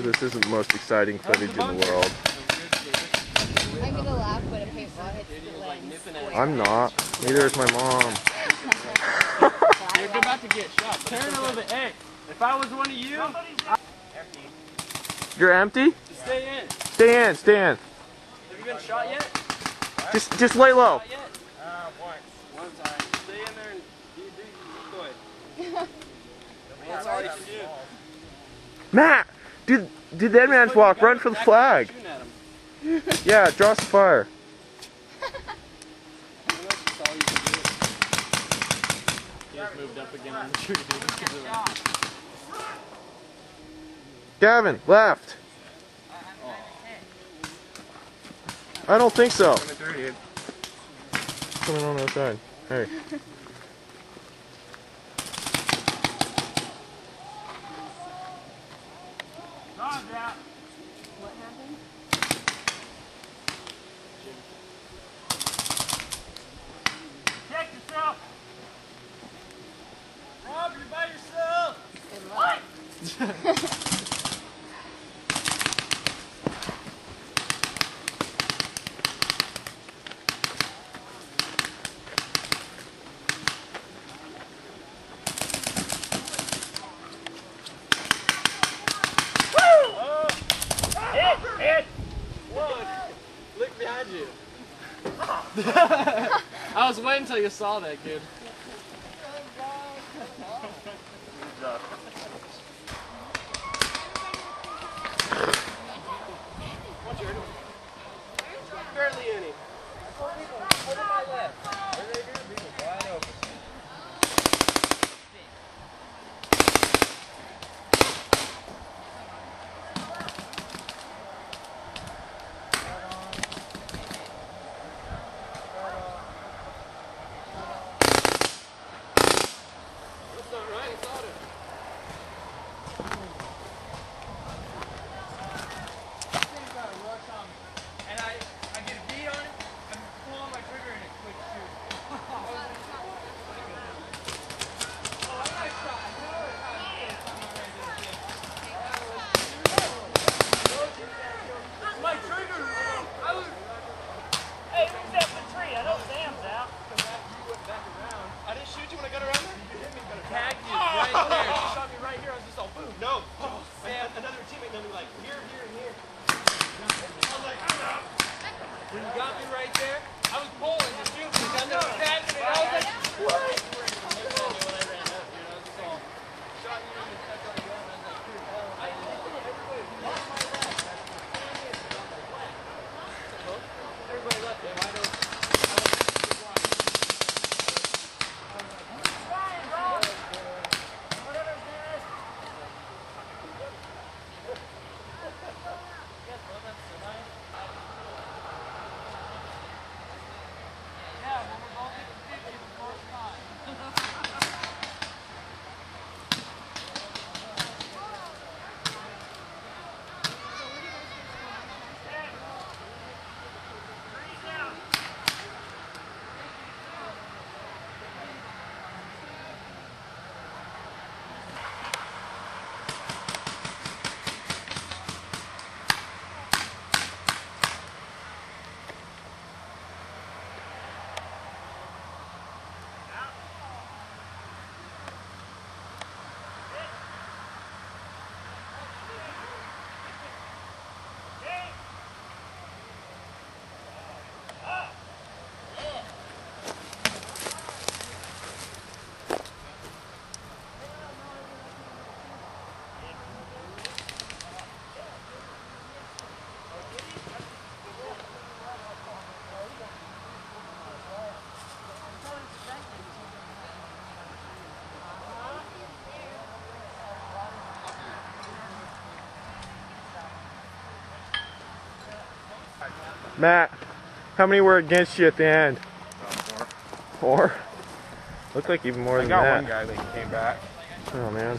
Actually, this isn't the most exciting footage in the world. I'm gonna laugh when a paintball hits the lens. I'm not. Neither is my mom. You're about to get shot. Turn a little bit. Hey, if I was one of you, You're empty? stay in. Stay in, stay in. Have you been shot yet? Just just lay low. Not? Uh, once. One time. Stay in there and do do decoy. That's all you can do. Matt! Dude, dude, that man's walk. Run for the flag. Shooting at him. Yeah, draw some fire. That's all you can do. He just moved up again on the tree, dude. Gavin, left. I don't think so. Coming on the other side. Hey. What happened? Yourself. Rob, you're by yourself. Good luck. Hit! I was waiting until you saw that, kid. Barely any. That's Matt, how many were against you at the end? Four. Four? Looked like even more than that. I got one guy that came back. Oh man.